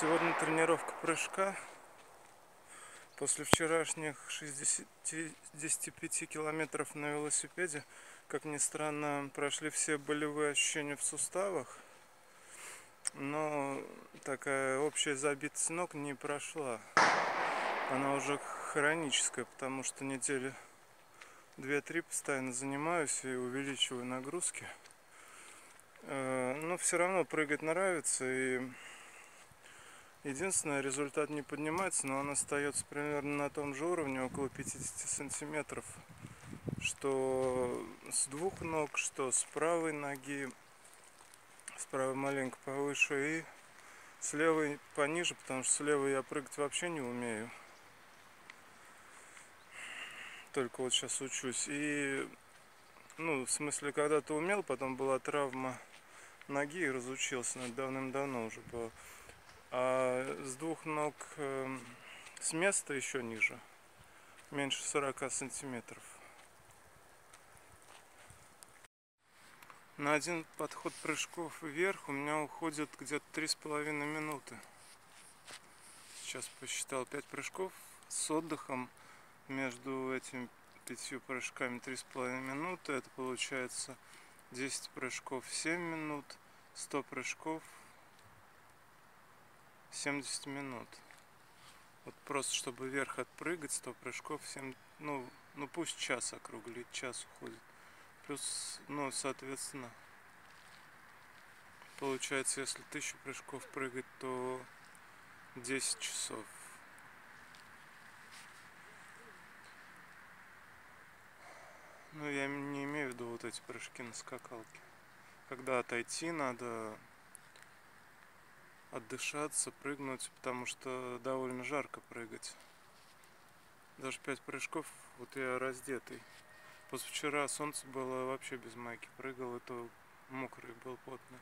Сегодня тренировка прыжка. После вчерашних 65 километров на велосипеде, как ни странно, прошли все болевые ощущения в суставах. Но такая общая забитость ног не прошла. Она уже хроническая, потому что недели 2-3 постоянно занимаюсь и увеличиваю нагрузки. Э, но все равно прыгать нравится и Единственное, результат не поднимается, но он остается примерно на том же уровне, около 50 сантиметров. Что с двух ног, что с правой ноги, с правой маленько повыше и с левой пониже, потому что с левой я прыгать вообще не умею. Только вот сейчас учусь. И, ну, в смысле, когда-то умел, потом была травма ноги и разучился, но давным-давно уже было а с двух ног эм, с места еще ниже, меньше 40 сантиметров. На один подход прыжков вверх у меня уходит где-то три с половиной минуты. Сейчас посчитал 5 прыжков с отдыхом между этими пятью прыжками три с половиной минуты. Это получается 10 прыжков 7 минут, 100 прыжков 70 минут. Вот просто чтобы вверх отпрыгать, 100 прыжков, 7, ну, ну пусть час округлить, час уходит. Плюс, ну, соответственно, получается, если 1000 прыжков прыгать, то 10 часов. Ну, я не имею в виду вот эти прыжки на скакалке. Когда отойти надо отдышаться, прыгнуть, потому что довольно жарко прыгать. Даже пять прыжков, вот я раздетый. После вчера солнце было вообще без майки, прыгал, и то мокрый был потный.